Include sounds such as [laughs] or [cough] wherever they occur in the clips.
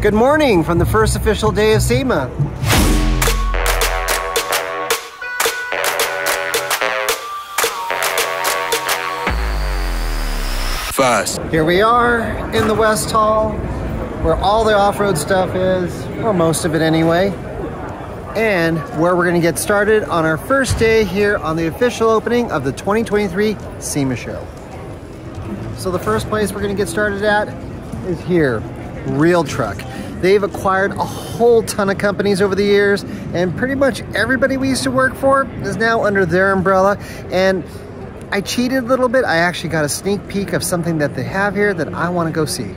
Good morning from the first official day of SEMA. First. Here we are in the West Hall, where all the off-road stuff is, or most of it anyway, and where we're gonna get started on our first day here on the official opening of the 2023 SEMA show. So the first place we're gonna get started at is here, Real Truck. They've acquired a whole ton of companies over the years, and pretty much everybody we used to work for is now under their umbrella. And I cheated a little bit. I actually got a sneak peek of something that they have here that I want to go see.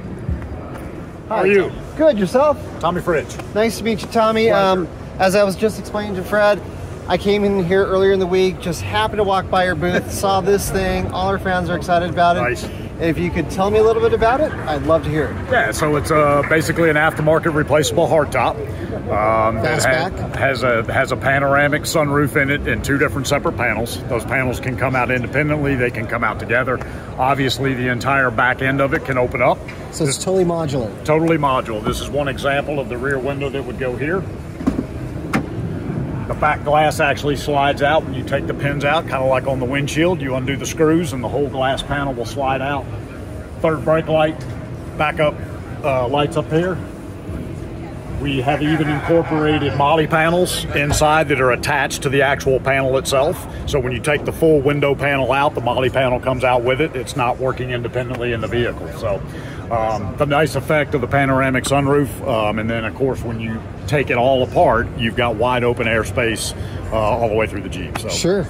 How are you? Good. Yourself? Tommy Fridge. Nice to meet you, Tommy. Um, as I was just explaining to Fred, I came in here earlier in the week, just happened to walk by your booth, saw this thing. All our fans are excited about it. Nice. If you could tell me a little bit about it, I'd love to hear it. Yeah, so it's uh, basically an aftermarket replaceable hardtop. Um, Fastback. ha- has a has a panoramic sunroof in it and two different separate panels. Those panels can come out independently. They can come out together. Obviously, the entire back end of it can open up. So it's totally modular. Totally modular. This is one example of the rear window that would go here. The back glass actually slides out when you take the pins out, kind of like on the windshield. You undo the screws and the whole glass panel will slide out. Third brake light, backup uh, lights up here. We have even incorporated MOLLE panels inside that are attached to the actual panel itself. So when you take the full window panel out, the MOLLE panel comes out with it. It's not working independently in the vehicle. So um, the nice effect of the panoramic sunroof, um, and then of course when you take it all apart, you've got wide open airspace uh, all the way through the Jeep. So Sure.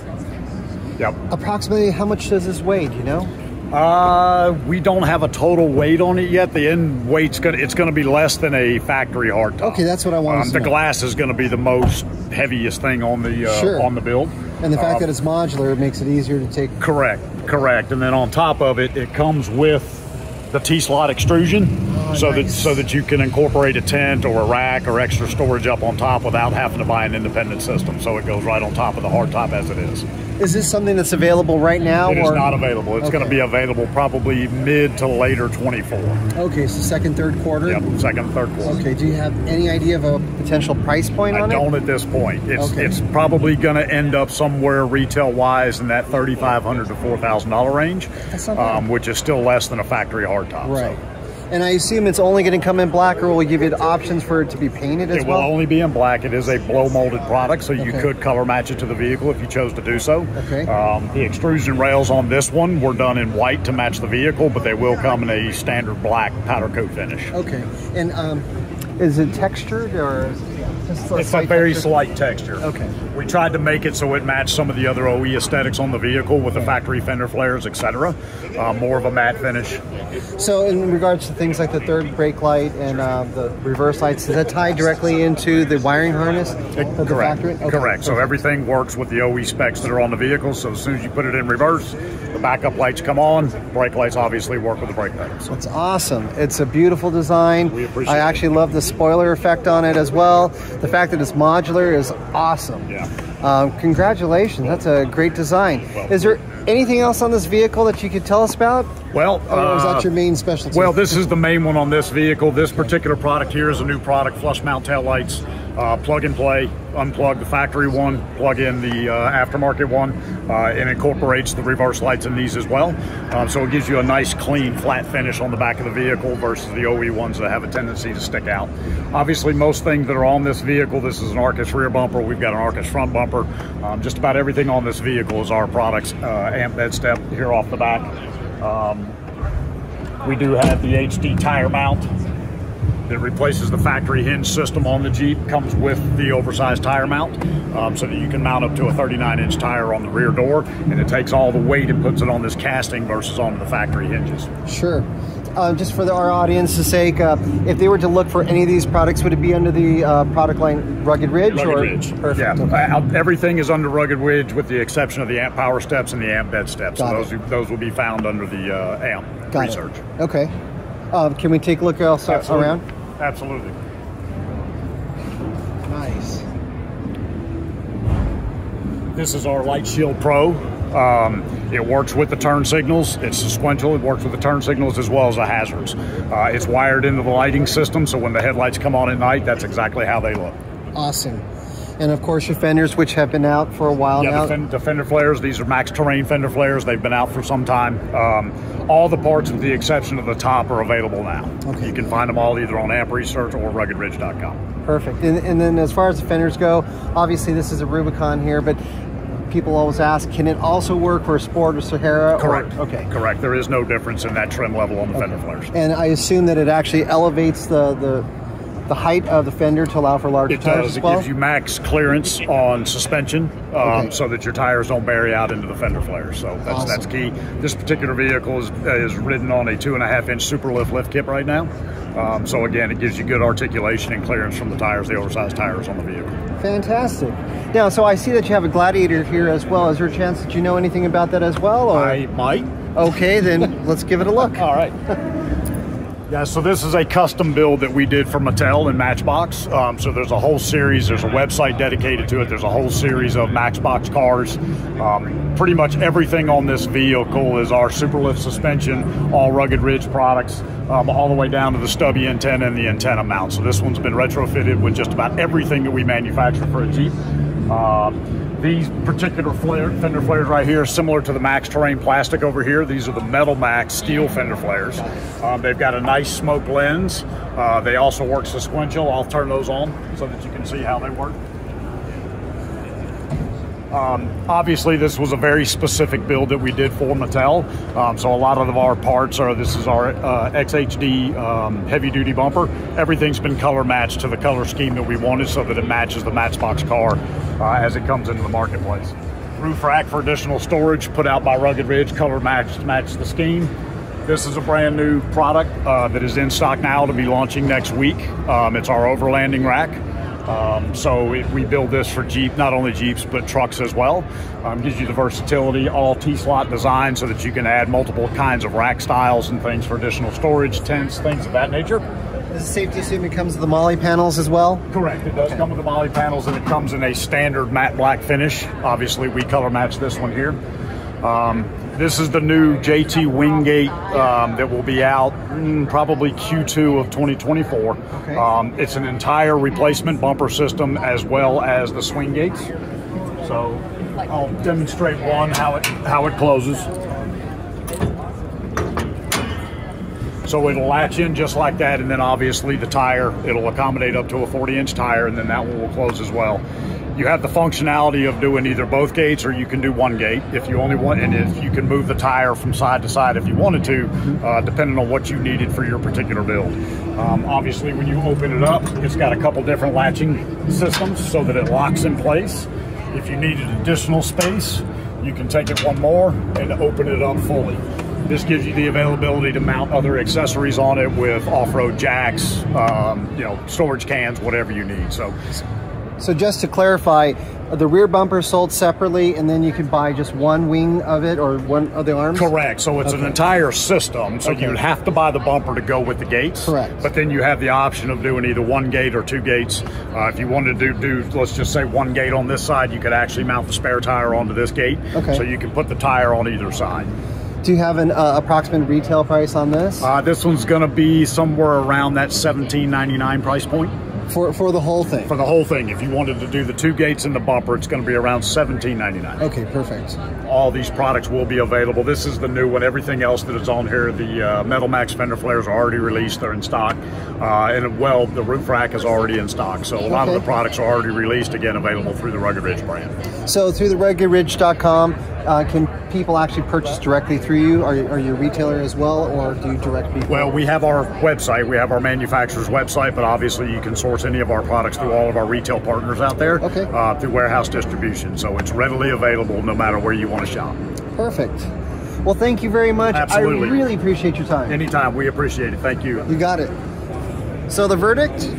yep. Approximately how much does this weigh? Do you know? Uh, we don't have a total weight on it yet. The end weight's gonna it's gonna be less than a factory hardtop. Okay, that's what I want. Um, the know. glass is gonna be the most heaviest thing on the uh, Sure. on the build. And the fact Um, that it's modular makes it easier to take. correct, correct. And then on top of it, it comes with the T-slot extrusion, so that so that you can incorporate a tent or a rack or extra storage up on top without having to buy an independent system. So it goes right on top of the hardtop as it is. Is this something that's available right now? It is or? not available. It's going to be available probably mid to later 24. Okay, so second, third quarter. Yep, second, third quarter. Okay, do you have any idea of a potential price point I on it? I don't at this point. It's Okay. it's probably going to end up somewhere retail wise in that thirty five hundred to four thousand dollar range, um, which is still less than a factory hardtop. so. And I assume it's only going to come in black, or will we give you options for it to be painted as well? It will well? only be in black. It is a blow molded product, so you Okay. could color match it to the vehicle if you chose to do so. Okay. Um, the extrusion rails on this one were done in white to match the vehicle, but they will come in a standard black powder coat finish. Okay. And um, is it textured or is it just It's a very texture? slight texture. Okay. We tried to make it so it matched some of the other OE aesthetics on the vehicle with the factory fender flares, etc. Uh, more of a matte finish. So, in regards to things like the third brake light and uh, the reverse lights, does that tie directly into the wiring harness of the Correct. factory? Okay, Correct. So everything works with the OE specs that are on the vehicle. So as soon as you put it in reverse, the backup lights come on. Brake lights obviously work with the brake pedals. It's awesome. It's a beautiful design. We appreciate I it. actually love the spoiler effect on it as well. The fact that it's modular is awesome. Yeah. Um, congratulations. That's a great design. Is there anything else on this vehicle that you could tell us about? Well, Or is uh, that your main specialty? Well, this is the main one on this vehicle. This particular product here is a new product, flush mount tail lights, uh, plug and play, unplug the factory one, plug in the uh, aftermarket one, uh, and incorporates the reverse lights in these as well. Um, so it gives you a nice, clean, flat finish on the back of the vehicle versus the OE ones that have a tendency to stick out. Obviously, most things that are on this vehicle, this is an Arcus rear bumper, we've got an Arcus front bumper. Um, just about everything on this vehicle is our products. Uh, amp bed step here off the back. Um, we do have the HD tire mount that replaces the factory hinge system on the Jeep. Comes with the oversized tire mount, um, so that you can mount up to a 39 inch tire on the rear door, and it takes all the weight and puts it on this casting versus on the factory hinges. Sure. Uh, just for the, our audience's sake, uh, if they were to look for any of these products, would it be under the uh, product line Rugged Ridge? Rugged or? Ridge. Perfect. Yeah, okay. Uh, everything is under Rugged Ridge with the exception of the amp power steps and the amp bed steps. So those those will be found under the uh, amp Got research. it. Okay. Can we take a look else Absolutely. around? Absolutely. Nice. This is our Light Shield Pro. Um, it works with the turn signals. It's sequential. It works with the turn signals as well as the hazards. Uh, it's wired into the lighting system, so when the headlights come on at night, that's exactly how they look. Awesome. And of course, your fenders, which have been out for a while yeah, now. The, the fender flares, these are max terrain fender flares. They've been out for some time. Um, all the parts, with the exception of the top, are available now. Okay. You can find them all either on Amp Research or RuggedRidge.com. Perfect. And, and then as far as the fenders go, obviously this is a Rubicon here, but people always ask, can it also work for a Sport or Sahara? or- Correct. okay. Correct. There is no difference in that trim level on the fender flares. And I assume that it actually elevates the, the, the height of the fender to allow for larger It tires does. as It gives you max clearance on suspension, um, Okay. so that your tires don't bury out into the fender flares. So that's Awesome. that's key. This particular vehicle is is ridden on a two and a half inch Superlift lift kit right now. Um, so again, it gives you good articulation and clearance from the tires, the oversized tires on the vehicle. Fantastic. Now, so I see that you have a Gladiator here as well. Is there a chance that you know anything about that as well? Or? I might. Okay, then let's give it a look. [laughs] All right. [laughs] Yeah, so this is a custom build that we did for Mattel and Matchbox. Um, so there's a whole series, there's a website dedicated to it. There's a whole series of Matchbox cars. Um, pretty much everything on this vehicle is our Superlift suspension, all Rugged Ridge products, um, all the way down to the stubby antenna and the antenna mount. So this one's been retrofitted with just about everything that we manufacture for a Jeep. Um, these particular flare, fender flares right here, similar to the Max Terrain plastic over here, these are the Metal Max steel fender flares. Um, they've got a nice smoke lens. Uh, they also work sequential. I'll turn those on so that you can see how they work. Um, obviously, this was a very specific build that we did for Mattel. Um, so a lot of our parts are this is our uh, XHD um, heavy duty bumper. Everything's been color matched to the color scheme that we wanted so that it matches the Matchbox car uh, as it comes into the marketplace. Roof rack for additional storage put out by Rugged Ridge, color matched to match the scheme. This is a brand new product uh, that is in stock now to be launching next week. Um, it's our overlanding rack. Um, so it, we build this for Jeep, not only Jeeps, but trucks as well. Um, gives you the versatility, all T-slot design so that you can add multiple kinds of rack styles and things for additional storage, tents, things of that nature. Is the safety assume it comes with the MOLLE panels as well? Correct. It does come with the MOLLE panels and it comes in a standard matte black finish. Obviously, we color match this one here. Um, this is the new JT Wingate um, that will be out mm, probably Q2 of 2024. Okay. Um, it's an entire replacement bumper system as well as the swing gates. So I'll demonstrate one how it how it closes. So it'll latch in just like that, and then obviously the tire, it'll accommodate up to a 40 inch tire, and then that one will close as well. You have the functionality of doing either both gates or you can do one gate if you only want, and if you can move the tire from side to side if you wanted to, uh, depending on what you needed for your particular build. Um, obviously, when you open it up, it's got a couple different latching systems so that it locks in place. If you needed additional space, you can take it one more and open it up fully. This gives you the availability to mount other accessories on it with off-road jacks, um, you know, storage cans, whatever you need. So So just to clarify, the rear bumper is sold separately, and then you can buy just one wing of it or one of the arms. Correct. So it's an entire system. So Okay. you'd have to buy the bumper to go with the gates. Correct. But then you have the option of doing either one gate or two gates. Uh, if you wanted to do, do, let's just say one gate on this side, you could actually mount the spare tire onto this gate. Okay. So you can put the tire on either side. Do you have an uh, approximate retail price on this Uh, this one's going to be somewhere around that $17.99 price point for for the whole thing? for the whole thing. If you wanted to do the two gates and the bumper, it's going to be around $17.99. Okay, perfect. all these products will be available. This is the new one. Everything else that is on here, the uh, Metal Max fender flares are already released. They're in stock. Uh, and well, the roof rack is already in stock. So a lot of the products are already released, again, available through the Rugged Ridge brand. So through the ruggedridge.com, uh, can people actually purchase directly through you? Are, you- are you a retailer as well, or do you direct people? Well, we have our website. We have our manufacturer's website, but obviously you can source any of our products through all of our retail partners out there Okay. uh, through warehouse distribution. So it's readily available no matter where you want to shop. Perfect. Well, thank you very much. Absolutely. I really appreciate your time. Anytime. We appreciate it. Thank you. You got it. So the verdict?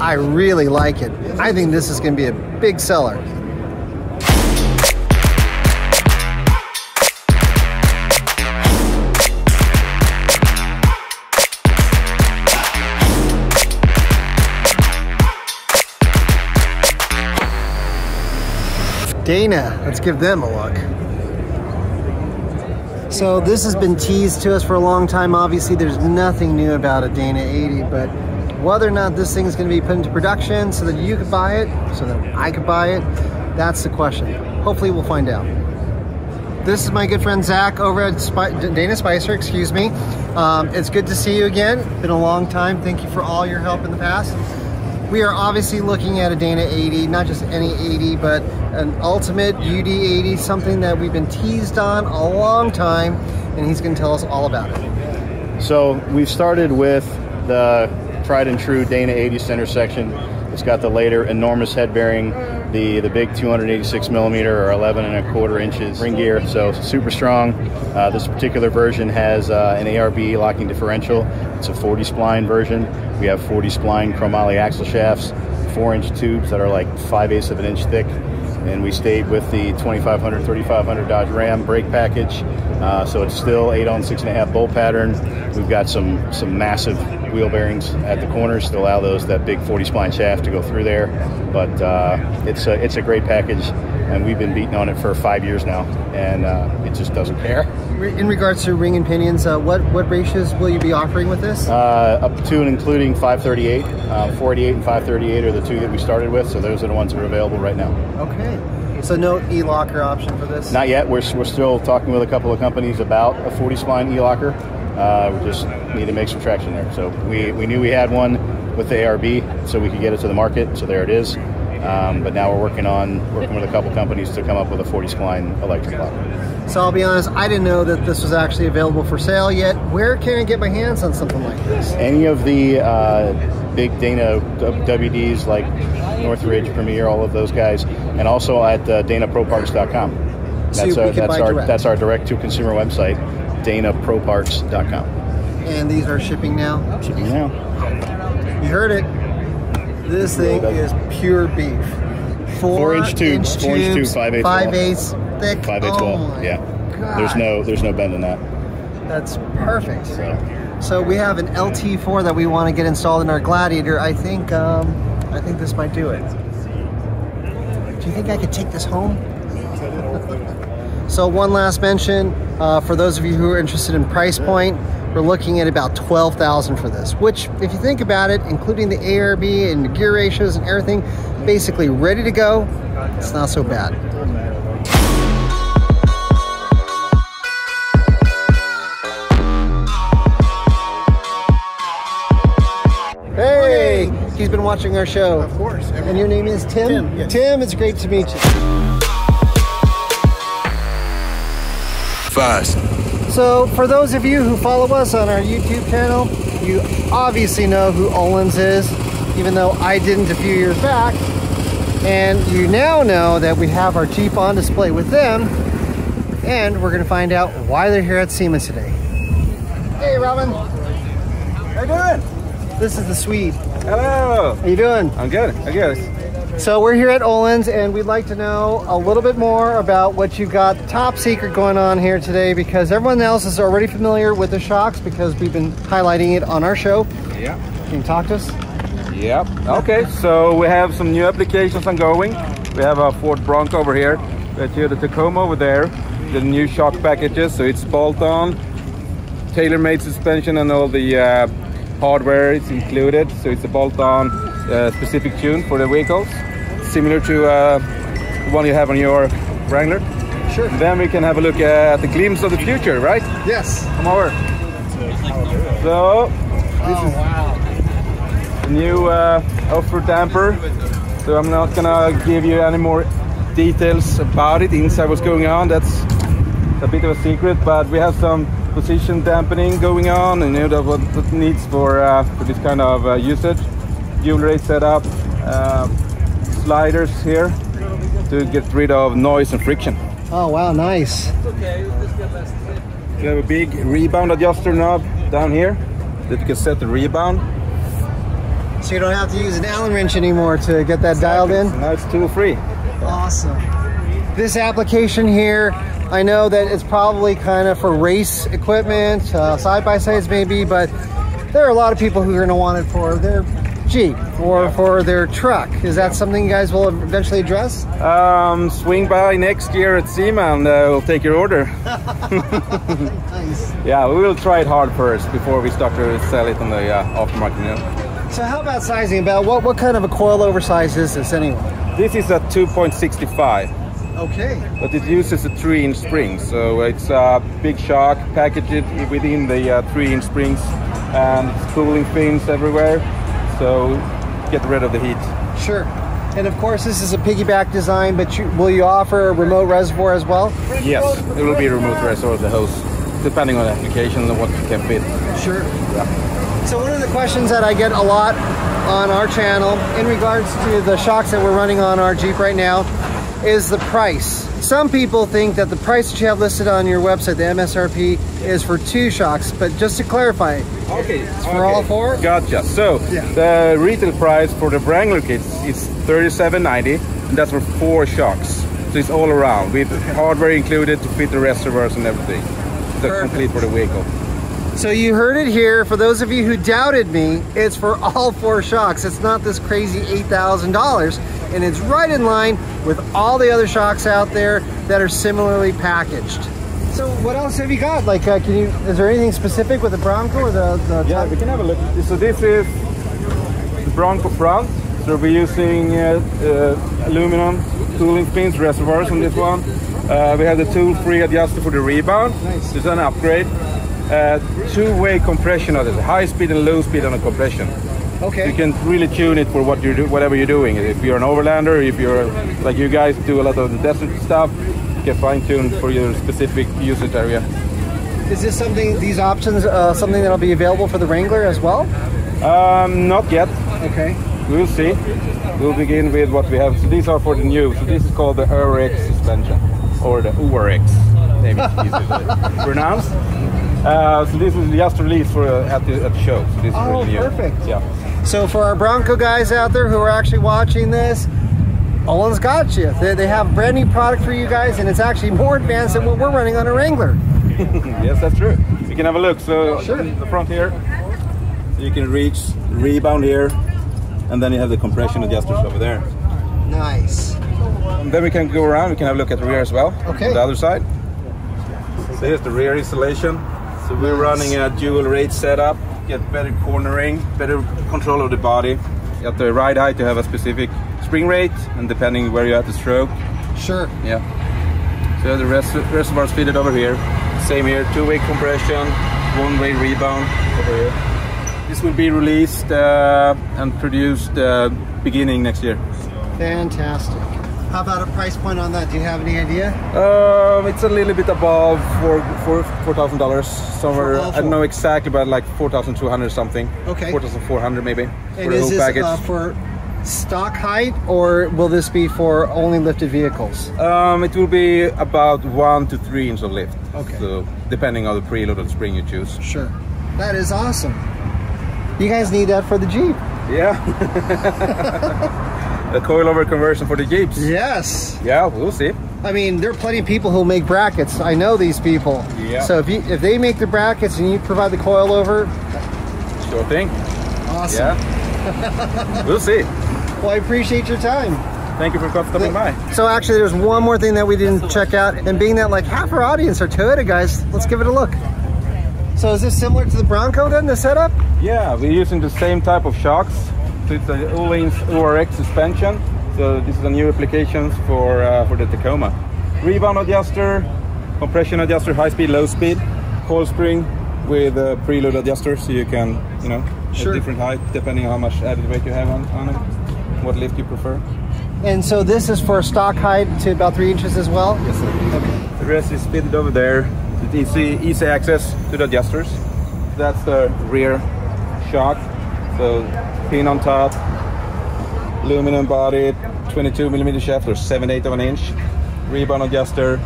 I really like it. I think this is going to be a big seller. Dana. Let's give them a look. So this has been teased to us for a long time. Obviously, there's nothing new about a Dana 80, but whether or not this thing is going to be put into production so that you could buy it, so that I could buy it, that's the question. Hopefully, we'll find out. This is my good friend Zach over at Sp Dana Spicer, excuse me. Um, it's good to see you again. Been a long time. Thank you for all your help in the past. We are obviously looking at a Dana 80, not just any 80, but an ultimate UD80, something that we've been teased on a long time, and he's going to tell us all about it. So we've started with the tried and true Dana 80 center section. It's got the later enormous head bearing, the the big 286 millimeter or 11 and a quarter inches ring gear, so super strong. Uh, this particular version has uh, an ARB locking differential. It's a 40 spline version. We have 40 spline chromoly axle shafts, four inch tubes that are like 5 eighths of an inch thick and we stayed with the 2500 3500 Dodge Ram brake package uh, so it's still 8 on 6.5 bolt pattern we've got some some massive wheel bearings at the corners to allow those that big 40 spline shaft to go through there but uh, it's a it's a great package and we've been beating on it for five years now and uh, it just doesn't care in regards to ring and pinions uh, what what ratios will you be offering with this uh, up to and including 538 uh, 488 and 538 are the two that we started with so those are the ones that are available right now okay so no e-locker option for this? Not yet. We're, we're still talking with a couple of companies about a 40 spline e-locker. Uh, we just need to make some traction there. So we, we knew we had one with the ARB so we could get it to the market. So there it is. Um, but now we're working on working with a couple companies to come up with a 40 spline electric locker. So I'll be honest, I didn't know that this was actually available for sale yet. Where can I get my hands on something like this? Any of the uh, big Dana WDs like Northridge, Premier, all of those guys, and also at uh, DanaProParts.com. That's, so our, that's, our, direct. that's our direct to consumer website, DanaProParts.com. And these are shipping now? Shipping now. You heard it. This thing is pure beef. Four, Four inch tube, inch four inch tube, five eighths five eighths thick. Five eighths oh wall. Yeah. God. There's no there's no bend in that. That's perfect. So So we have an LT4 that we want to get installed in our Gladiator. I think um, I think this might do it. Do you think I could take this home? So one last mention uh, for those of you who are interested in price point, we're looking at about 12,000 for this, which if you think about it, including the ARB and the gear ratios and everything, basically ready to go, it's not so bad. Hey, he's been watching our show. Of course. And your name is Tim? Tim, yes. Tim, it's great to meet you. Fast. So, for those of you who follow us on our YouTube channel, you obviously know who Öhlins is, even though I didn't a few years back. And you now know that we have our Jeep on display with them, and we're going to find out why they're here at SEMA today. Hey, Robin. How are you doing? This is the Swede. Hello. How you doing? I'm good. I guess. So we're here at Öhlins and we'd like to know a little bit more about what you've got top secret going on here today because everyone else is already familiar with the shocks because we've been highlighting it on our show. Yeah. Can you talk to us? Yep. Okay. So we have some new applications ongoing. We have a Ford Bronco over here. We have here the Tacoma over there. The new shock packages. So it's bolt-on, tailor-made suspension, and all the uh, hardware is included. So it's a bolt-on uh, specific tune for the vehicles, similar to uh, the one you have on your Wrangler. Sure. Then we can have a look at the glimpse of the future, right? Yes. Come over. So, this Oh, is wow. the new uh, off-road damper. So I'm not gonna give you any more details about it, inside what's going on. That's a bit of a secret, but we have some position dampening going on, and you know what it needs for uh, for this kind of uh, usage. Rate setup, uh, sliders here to get rid of noise and friction. Oh, wow, nice. We have a big rebound adjuster knob down here that you can set the rebound. So you don't have to use an Allen wrench anymore to get that dialed in? Now it's tool free. Awesome. This application here, I know that it's probably kind of for race equipment, uh, side by sides maybe, but there are a lot of people who are going to want it for their Jeep or for their truck. Is that something you guys will eventually address? Um, swing by next year at SEMA and uh, we'll take your order. [laughs] [laughs] Nice. Yeah, we will try it hard first before we start to sell it on the uh, aftermarket. You know? So how about sizing? About what what kind of a coilover size is this anyway? This is a 2.65. Okay. but it uses a three inch spring so it's a big shock packaged within the uh, three inch springs and cooling fins everywhere so get rid of the heat Sure. And of course, this is a piggyback design, but you, will you offer a remote reservoir as well? yes it will be remote reservoir of the hose depending on the application and what you can fit Sure. So one of the questions that I get a lot on our channel in regards to the shocks that we're running on our Jeep right now is the price. Some people think that the price that you have listed on your website, the MSRP, is for two shocks, but just to clarify, okay it's for all four? gotcha so Yeah. the retail price for the Wrangler kits is 37.90 and that's for four shocks so it's all around with hardware included to fit the reservoirs and everything the Perfect. complete for the vehicle So you heard it here. For those of you who doubted me, it's for all four shocks. It's not this crazy $8,000 and it's right in line with all the other shocks out there that are similarly packaged. So what else have you got? Like, uh, can you, is there anything specific with the Bronco or the, the Yeah, we can have a look. So this is the Bronco front. So we're using uh, uh, aluminum cooling fins, reservoirs on this one. Uh, we have the tool-free adjuster for the rebound. Nice. This is an upgrade. Uh, two-way compression of it, high speed and low speed on the compression. Okay. You can really tune it for what you do, whatever you're doing. If you're an overlander, if you're like you guys do a lot of the desert stuff, you can fine tune for your specific usage area. Is this something, these options, uh, something that'll be available for the Wrangler as well? Um, not yet. Okay. We'll see. We'll begin with what we have. So these are for the new. So this is called the URX suspension, or the URX. Maybe it's easier to [laughs] pronounce. Uh, so this is the just released for uh, at, the, at the show. So this is Oh, really new. perfect. Yeah. So for our Bronco guys out there who are actually watching this, Öhlins got you. They, they have a brand new product for you guys, and it's actually more advanced than what we're running on a Wrangler. [laughs] Yes, that's true. You can have a look. So Sure. the front here, so you can reach rebound here, and then you have the compression adjusters over there. Nice. And then we can go around. We can have a look at the rear as well. Okay. The other side. So here's the rear installation. So we're running a dual rate setup. Get better cornering, better control of the body. At the right height, you have a specific spring rate, and depending where you're at the stroke, Sure. yeah. So the res- reservoirs fitted over here. Same here, two-way compression, one-way rebound over here. This will be released uh, and produced uh, beginning next year. Fantastic. How about a price point on that? Do you have any idea? Um, it's a little bit above four four four thousand dollars somewhere. I don't know exactly, but like four thousand two hundred something. Okay. Four thousand four hundred maybe And is this package. uh, for stock height, or will this be for only lifted vehicles? um, it will be about one to three inches of lift. Okay. So depending on the preload and spring you choose. Sure. That is awesome. You guys need that for the Jeep. Yeah. [laughs] the coilover conversion for the Jeeps. Yes. Yeah, we'll see. I mean, there are plenty of people who make brackets. I know these people. Yeah. So if you if they make the brackets and you provide the coilover, Sure thing. awesome. Yeah. [laughs] we'll see. Well, I appreciate your time. Thank you for stopping by. So actually, there's one more thing that we didn't check out, and being that like half our audience are Toyota guys, let's give it a look. So is this similar to the Bronco then, the setup? Yeah, we're using the same type of shocks. So it's an Öhlins ORX suspension. So this is a new application for uh, for the Tacoma. Rebound adjuster, compression adjuster, high speed, low speed, coil spring with a preload adjuster, so you can you know Sure. a different height depending on how much added weight you have on, on it, what lift you prefer. And so this is for stock height to about three inches as well? Yes, sir. The rest is fitted over there. It's easy, easy access to the adjusters. That's the rear shock. So pin on top, aluminum body, 22 millimeter shaft or 7 8 of an inch, rebound adjuster,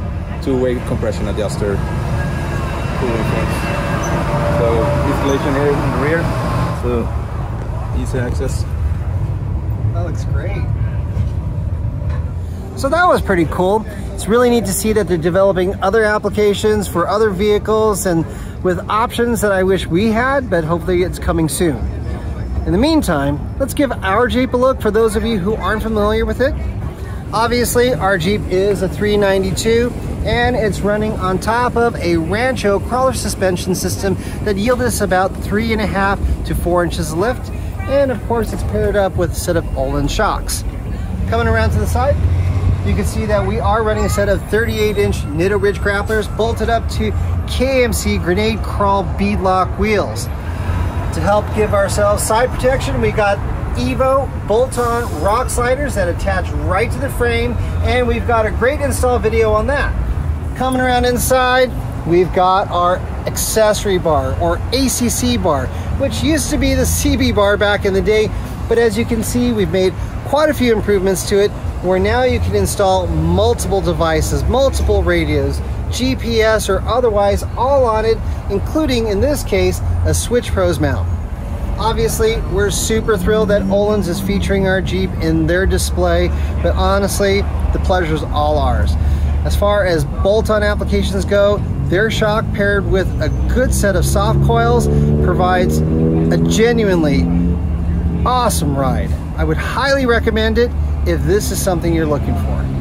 two-way compression adjuster, cooling. So installation here in the rear. So easy access. That looks great. So that was pretty cool. It's really neat to see that they're developing other applications for other vehicles and with options that I wish we had, but hopefully it's coming soon. In the meantime, let's give our Jeep a look for those of you who aren't familiar with it. Obviously, our Jeep is a 392 and it's running on top of a Rancho crawler suspension system that yielded us about three and a half to four inches of lift. And of course, it's paired up with a set of Öhlins shocks. Coming around to the side, you can see that we are running a set of 38 inch Nitto Ridge grapplers bolted up to KMC grenade crawl beadlock wheels. To help give ourselves side protection, we got Evo bolt-on rock sliders that attach right to the frame and we've got a great install video on that. Coming around inside, we've got our accessory bar or ACC bar, which used to be the CB bar back in the day, but as you can see, we've made quite a few improvements to it where now you can install multiple devices, multiple radios, GPS or otherwise all on it, including in this case, a Switch Pros mount. Obviously, we're super thrilled that Öhlins is featuring our Jeep in their display, but honestly, the pleasure is all ours. As far as bolt-on applications go, their shock paired with a good set of soft coils provides a genuinely awesome ride. I would highly recommend it if this is something you're looking for.